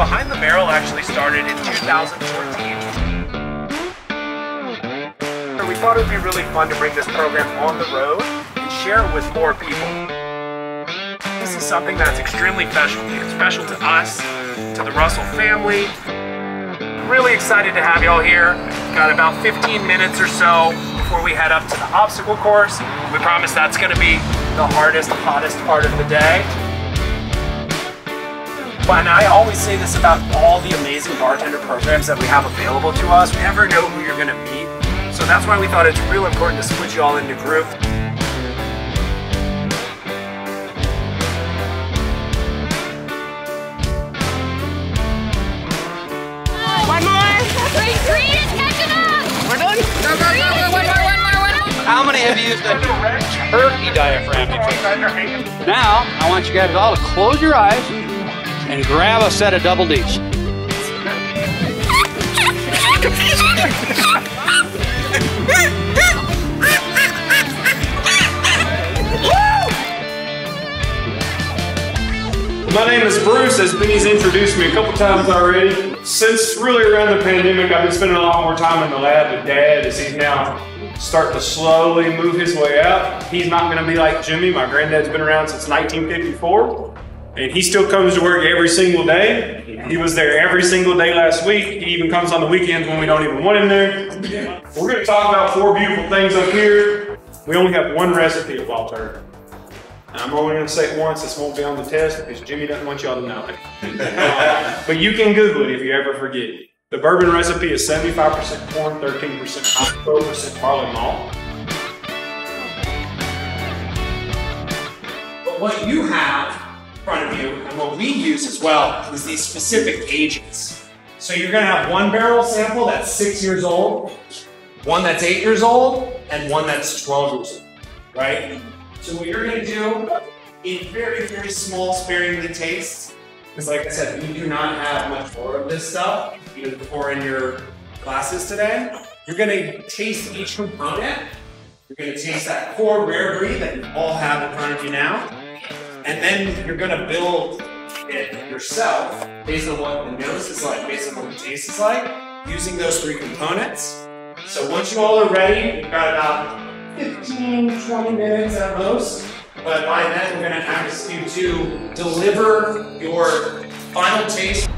Behind the Barrel actually started in 2014. We thought it would be really fun to bring this program on the road and share it with more people. This is something that's extremely special, special to us, to the Russell family. Really excited to have y'all here. Got about 15 minutes or so before we head up to the obstacle course. We promise that's gonna be the hardest, hottest part of the day. And I always say this about all the amazing bartender programs that we have available to us. We never know who you're gonna meet. So that's why we thought it's real important to split you all into groups. One more. Green, green is catching up. We're done? Go, go, go, go. One more, one more, one more. How many have used a turkey diaphragm before? Now, I want you guys all to close your eyes and grab a set of double D's. My name is Bruce, as Benny's introduced me a couple times already. Since really around the pandemic, I've been spending a lot more time in the lab with Dad as he's now starting to slowly move his way out. He's not gonna be like Jimmy. My granddad's been around since 1954, and he still comes to work every single day. He was there every single day last week. He even comes on the weekends when we don't even want him there. We're gonna talk about four beautiful things up here. We only have one recipe of wild turkey. I'm only going to say it once. This won't be on the test because Jimmy doesn't want y'all to know it. but you can Google it if you ever forget. it. The bourbon recipe is 75% corn, 13% hot, 12% barley malt. But what you have in front of you, and what we use as well, is these specific ages. So you're gonna have one barrel sample that's six years old, one that's eight years old, and one that's 12 years old, right? So what you're gonna do, in very, very small sparingly tastes, because like I said, we do not have much more of this stuff, even before in your classes today. You're gonna taste each component. You're gonna taste that core rare breed that you all have in front of you now. And then you're gonna build it yourself based on what the nose is like, based on what the taste is like, using those three components. So once you all are ready, we've got about 15, 20 minutes at most. But by then, we're gonna ask you to deliver your final taste